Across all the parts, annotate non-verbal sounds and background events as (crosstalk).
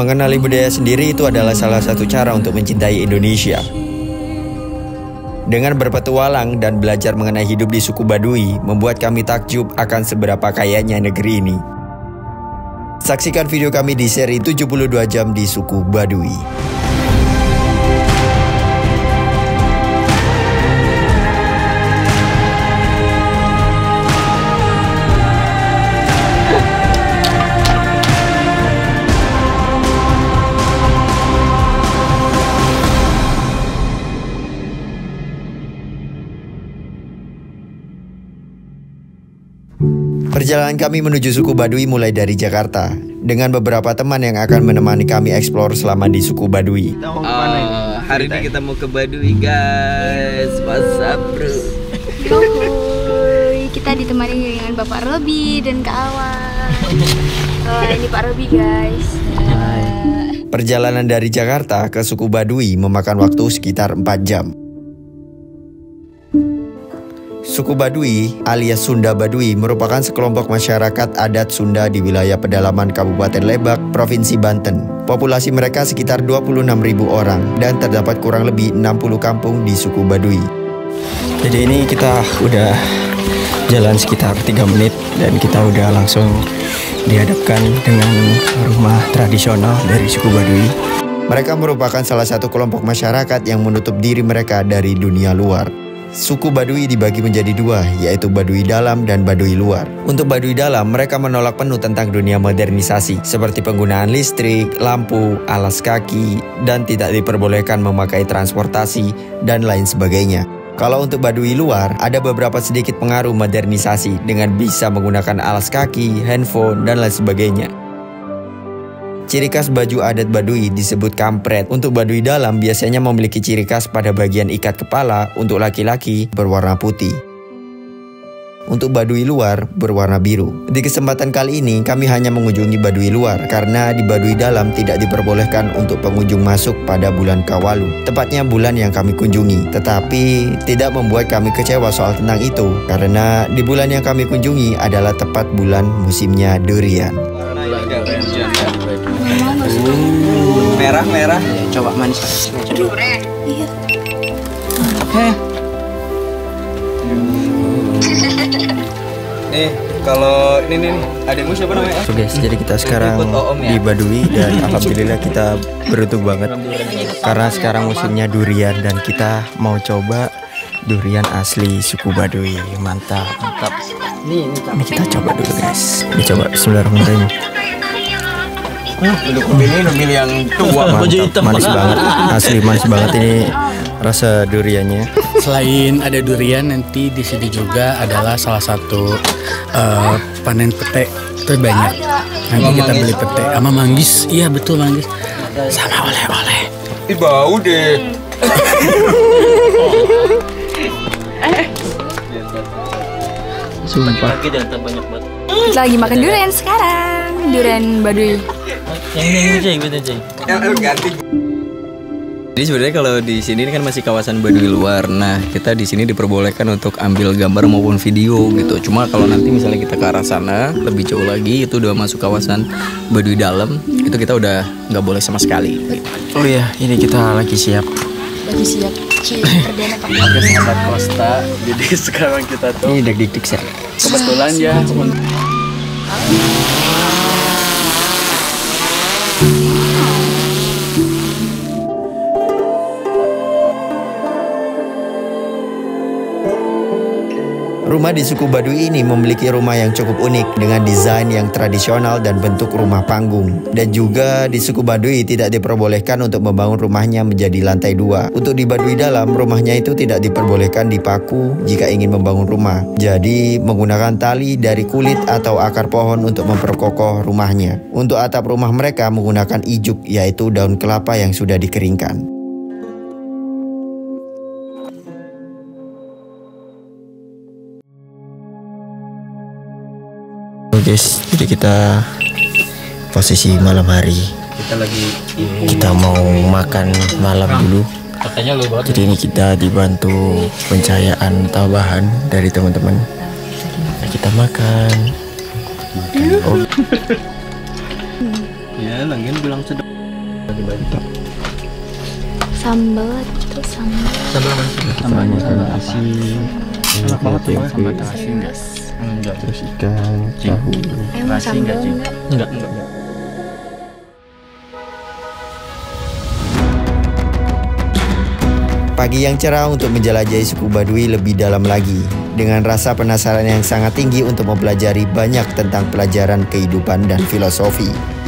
Mengenali budaya sendiri itu adalah salah satu cara untuk mencintai Indonesia. Dengan berpetualang dan belajar mengenai hidup di suku Baduy, membuat kami takjub akan seberapa kayanya negeri ini. Saksikan video kami di seri 72 jam di suku Baduy. Perjalanan kami menuju suku Baduy mulai dari Jakarta dengan beberapa teman yang akan menemani kami eksplor selama di suku Baduy. Oh, hari ini kita mau ke Baduy guys. What's up bro? Yohoy, kita ditemani dengan Bapak Robi dan Kak Awan. Oh, ini Pak Robi guys. Perjalanan dari Jakarta ke suku Baduy memakan waktu sekitar 4 jam. Suku Baduy alias Sunda Baduy merupakan sekelompok masyarakat adat Sunda di wilayah pedalaman Kabupaten Lebak, Provinsi Banten. Populasi mereka sekitar 26.000 orang dan terdapat kurang lebih 60 kampung di suku Baduy. Jadi ini kita udah jalan sekitar 3 menit dan kita udah langsung dihadapkan dengan rumah tradisional dari suku Baduy. Mereka merupakan salah satu kelompok masyarakat yang menutup diri mereka dari dunia luar. Suku Baduy dibagi menjadi dua, yaitu Baduy dalam dan Baduy luar. Untuk Baduy dalam, mereka menolak penuh tentang dunia modernisasi, seperti penggunaan listrik, lampu, alas kaki, dan tidak diperbolehkan memakai transportasi, dan lain sebagainya. Kalau untuk Baduy luar, ada beberapa sedikit pengaruh modernisasi dengan bisa menggunakan alas kaki, handphone, dan lain sebagainya. Ciri khas baju adat Baduy disebut kampret. Untuk Baduy dalam biasanya memiliki ciri khas pada bagian ikat kepala untuk laki-laki berwarna putih. Untuk Baduy luar berwarna biru. Di kesempatan kali ini kami hanya mengunjungi Baduy luar karena di Baduy dalam tidak diperbolehkan untuk pengunjung masuk pada bulan Kawalu. Tepatnya bulan yang kami kunjungi. Tetapi tidak membuat kami kecewa soal tentang itu karena di bulan yang kami kunjungi adalah tepat bulan musimnya durian. Merah merah. Coba manis. Iya. Nih (laughs) kalau ini nih adikmu siapa namanya? Oke guys, jadi kita sekarang Oom ya? di Baduy dan (laughs) alhamdulillah kita beruntung banget karena sekarang musimnya durian dan kita mau coba durian asli suku Baduy. Mantap, mantap. Ini kita coba dulu guys. Ini coba Bismillahirrahmanirrahim. Udah pilih udah pilih yang tua. Mantap, manis banget. Asli manis banget ini rasa duriannya. Selain ada durian, nanti di sini juga adalah salah satu eh, panen pete itu banyak. Nanti kita beli pete sama manggis. Iya betul manggis. Sama oleh-oleh. Ih bau deh. Sumpah. Kita lagi makan durian sekarang. Durian Baduy. Yang ganti. Jadi sebenarnya kalau di sini kan masih kawasan Baduy luar. Nah, kita di sini diperbolehkan untuk ambil gambar maupun video gitu. Cuma kalau nanti misalnya kita ke arah sana lebih jauh lagi itu udah masuk kawasan Baduy dalam, itu kita udah nggak boleh sama sekali. gitu. Oh iya, ini kita lagi siap. Lagi siap. Ci, (laughs) perdana Pak. Sahabat Costa. Jadi (laughs) sekarang kita tuh Ini dik-dik sih. kebetulan ya Rumah di suku Baduy ini memiliki rumah yang cukup unik dengan desain yang tradisional dan bentuk rumah panggung. Dan juga di suku Baduy tidak diperbolehkan untuk membangun rumahnya menjadi lantai dua. Untuk di Baduy dalam, rumahnya itu tidak diperbolehkan dipaku jika ingin membangun rumah. Jadi menggunakan tali dari kulit atau akar pohon untuk memperkokoh rumahnya. Untuk atap rumah mereka menggunakan ijuk yaitu daun kelapa yang sudah dikeringkan. Guys, jadi kita posisi malam hari. Kita lagi Kita mau makan malam dulu. katanya lu banget Jadi ini kita dibantu pencahayaan tambahan dari teman-teman. Nah, kita makan. Oh, (laughs) ya, bilang sedap. Sambal itu sambal. Sambal nasi, tempe, Terus, terus ikan, tahu. emang sambal enggak? Pagi yang cerah untuk menjelajahi suku Baduy lebih dalam lagi dengan rasa penasaran yang sangat tinggi untuk mempelajari banyak tentang pelajaran kehidupan dan filosofi.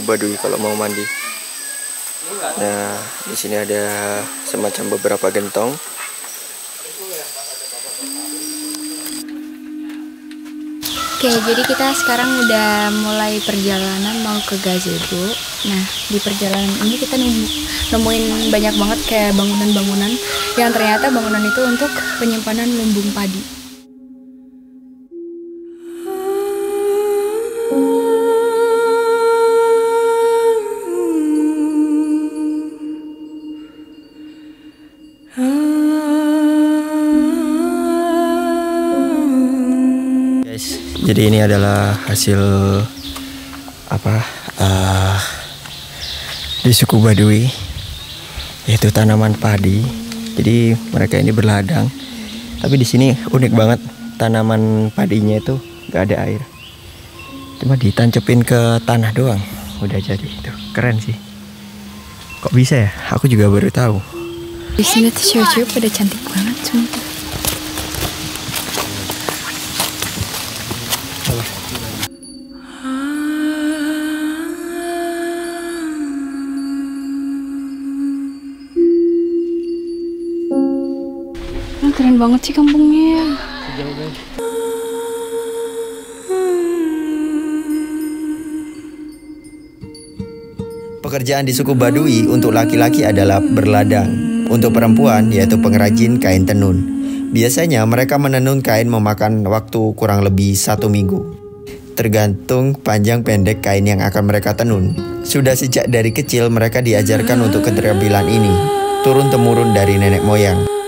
Suku Baduy kalau mau mandi. Nah, di sini ada semacam beberapa gentong. Oke, jadi kita sekarang udah mulai perjalanan mau ke gazebo. Nah, di perjalanan ini kita nemu, nemuin banyak banget kayak bangunan-bangunan yang ternyata bangunan itu untuk penyimpanan lumbung padi. Jadi ini adalah hasil apa eh, di suku Baduy yaitu tanaman padi. Jadi mereka ini berladang. Tapi di sini unik banget tanaman padinya itu nggak ada air. Cuma ditancepin ke tanah doang. Udah jadi itu. Keren sih. Kok bisa ya? Aku juga baru tahu. Di sini tuh cewek-cewek pada cantik banget, sumpah. Banget sih kampungnya. Pekerjaan di suku Baduy untuk laki-laki adalah berladang. Untuk perempuan yaitu pengrajin kain tenun. Biasanya mereka menenun kain memakan waktu kurang lebih satu minggu. Tergantung panjang pendek kain yang akan mereka tenun. Sudah sejak dari kecil mereka diajarkan untuk keterampilan ini. Turun temurun dari nenek moyang.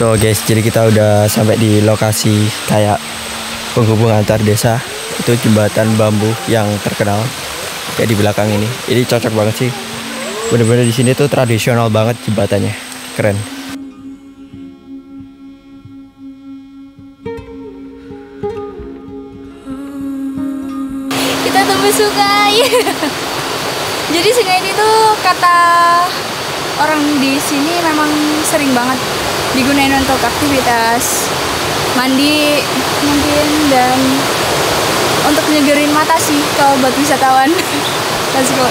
So guys, jadi kita udah sampai di lokasi kayak penghubung antar desa. Itu jembatan bambu yang terkenal kayak di belakang ini. Ini cocok banget sih. Bener-bener di sini tuh tradisional banget jembatannya. Keren. Kita tunggu sungai. (laughs) Jadi sungai ini tuh kata orang di sini memang sering banget digunain untuk aktivitas mandi mungkin dan untuk nyegerin mata sih kalau buat wisatawan. (laughs) Let's go.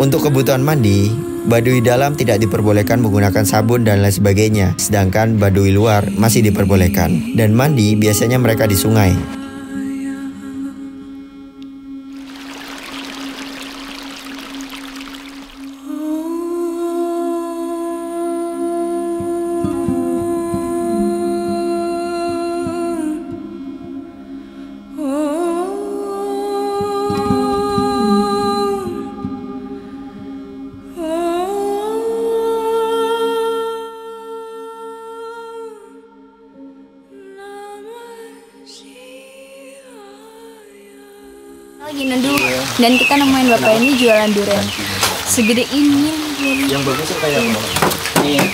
Untuk kebutuhan mandi, Baduy dalam tidak diperbolehkan menggunakan sabun dan lain sebagainya, sedangkan Baduy luar masih diperbolehkan. Dan mandi biasanya mereka di sungai. dan kita nemuin bapak ini jualan durian. Segede ini. Yang bagus tuh kayak apa? Iya.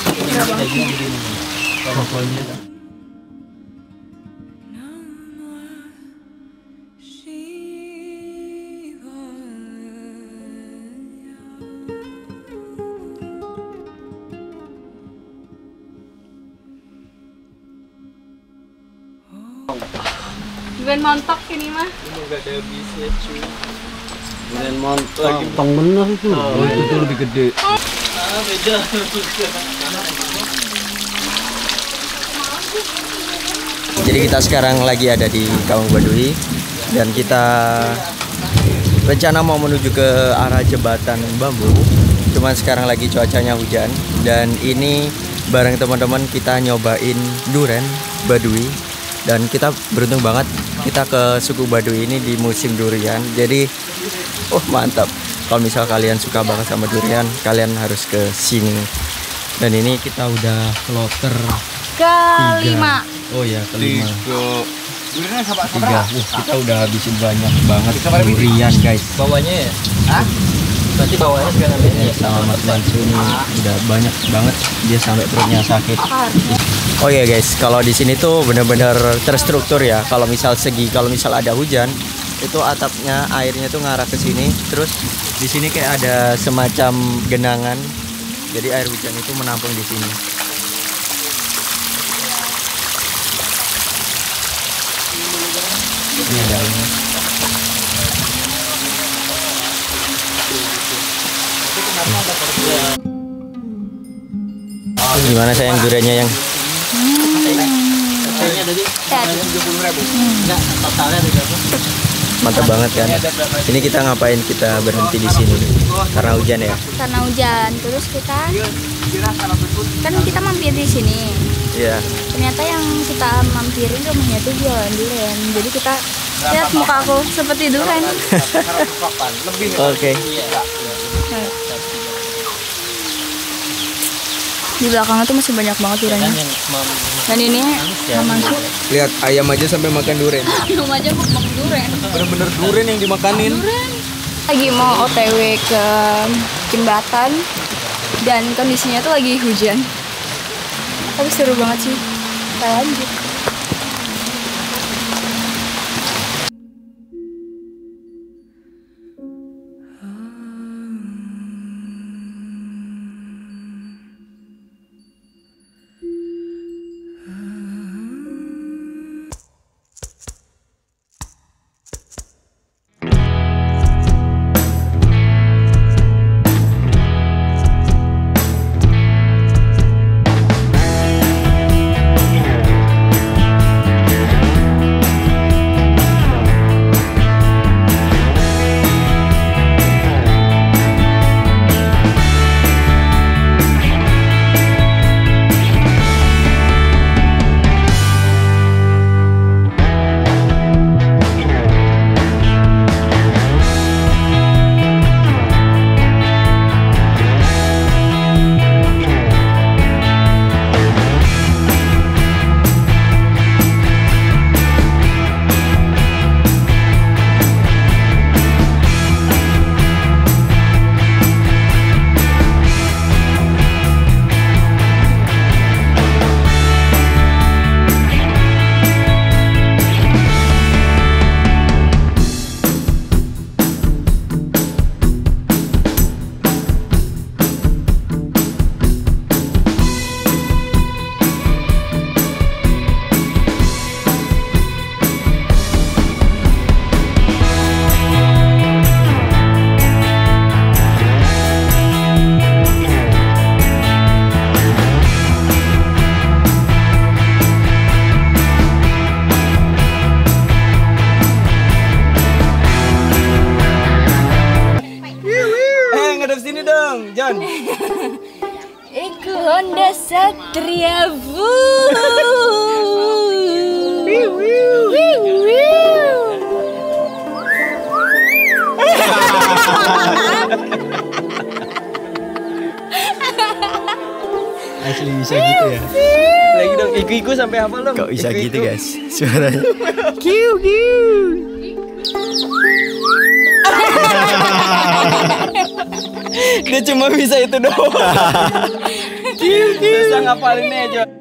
Ini Bukan montok ini mah. Ini gak ada bisnya cuy. Durian montok. Gampang bener itu. Oh, itu tuh lebih gede. Jadi kita sekarang lagi ada di Kampung Baduy dan kita rencana mau menuju ke arah jembatan bambu. Cuman sekarang lagi cuacanya hujan dan ini bareng teman-teman kita nyobain duren Baduy dan kita beruntung banget kita ke suku Baduy ini di musim durian. Jadi oh mantap. Kalau misal kalian suka banget sama durian, kalian harus ke sini. Dan ini kita udah kloter Kelima. Oh ya kelima. Tiga. Wah, kita udah habisin banyak banget durian guys. Bawahnya ya? Berarti bawahnya sekarang Ya, sama Mas Mansu ini udah banyak banget dia sampai perutnya sakit. Oh ya guys, kalau di sini tuh bener-bener terstruktur ya. Kalau misal segi, kalau misal ada hujan, itu atapnya airnya tuh ngarah ke sini. Terus di sini kayak ada semacam genangan. Jadi air hujan itu menampung di sini. Ini ada ini. Gimana sayang duriannya yang mantap banget kan? Ini kita ngapain kita berhenti di sini? Karena hujan ya? Karena hujan. Terus kita kan kita mampir di sini. Iya. Ternyata yang kita mampirin rumahnya tuh jualan durian. Jadi kita lihat muka aku seperti durian. (laughs) Oke. Di belakangnya tuh masih banyak banget duriannya. Dan ini masuk. Lihat ayam aja sampai makan durian. (laughs) Belum aja makan durian. Bener-bener durian yang dimakanin. Lagi mau OTW ke jembatan dan kondisinya tuh lagi hujan. Tapi seru banget sih. Kita lanjut. Asli bisa gitu ya? Lagi dong, iku-iku sampai hafal dong. Kok bisa gitu guys? (laughs) Suaranya. Dia cuma bisa itu doang. Susah ngapalinnya, John.